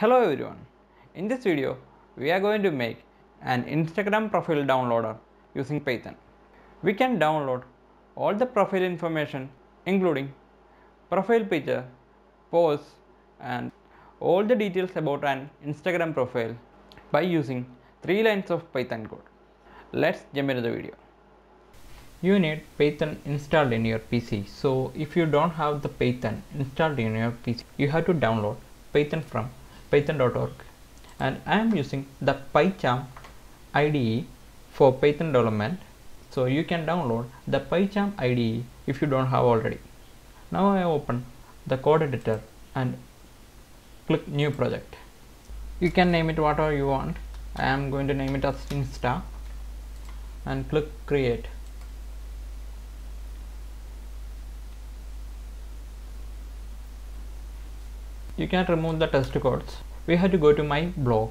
Hello everyone. In this video, we are going to make an Instagram profile downloader using Python. We can download all the profile information including profile picture, pose and all the details about an Instagram profile by using three lines of Python code. Let's jump into the video. You need Python installed in your PC. So if you don't have the Python installed in your PC, you have to download Python from python.org. And I am using the PyCharm IDE for Python development. So you can download the PyCharm IDE if you don't have already. Now I open the code editor and click new project. You can name it whatever you want. I am going to name it as Insta and click create. You can remove the test codes. We have to go to my blog.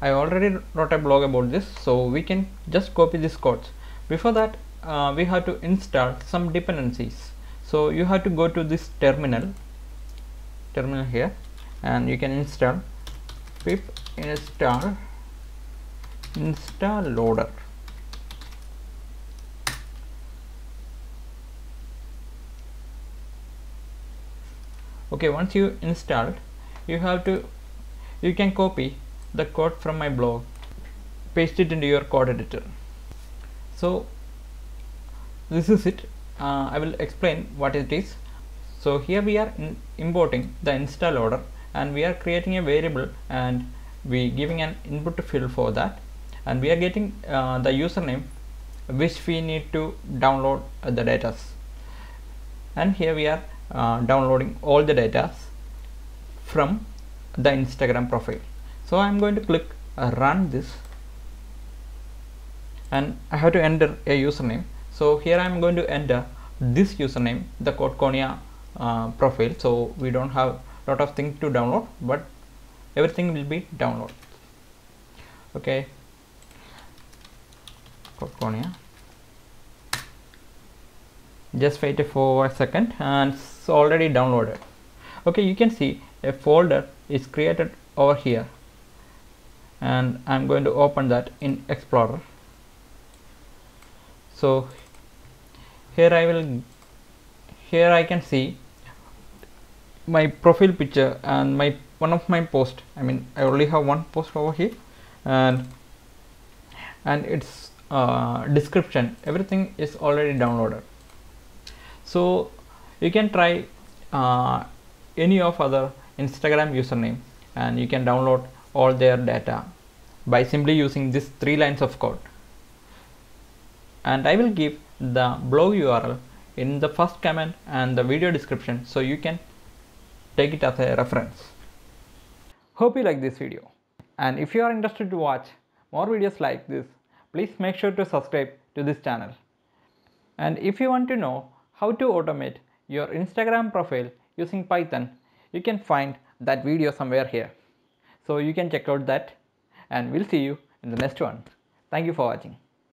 I already wrote a blog about this so we can just copy these codes. Before that uh, we have to install some dependencies. So you have to go to this terminal terminal here and you can install pip install install loader okay once you installed you have to you can copy the code from my blog paste it into your code editor. So this is it. Uh, I will explain what it is. So here we are in importing the instaloader and we are creating a variable and we giving an input field for that. And we are getting uh, the username which we need to download uh, the data. And here we are uh, downloading all the data from the Instagram profile. So I'm going to click uh, run this and I have to enter a username. So here I'm going to enter this username, the Codeconia uh, profile. So we don't have a lot of things to download, but everything will be downloaded. Okay, Codeconia just wait for a second and it's already downloaded. Okay you can see a folder is created over here. And I'm going to open that in Explorer. So here I will here I can see my profile picture and my one of my post. I mean I only have one post over here. And and its uh, description. Everything is already downloaded. So you can try uh, any of other Instagram username and you can download all their data by simply using these three lines of code. And I will give the blog URL in the first comment and the video description so you can take it as a reference. Hope you like this video. And if you are interested to watch more videos like this please make sure to subscribe to this channel. And if you want to know how to automate your Instagram profile using Python, you can find that video somewhere here. So you can check out that and we'll see you in the next one. Thank you for watching.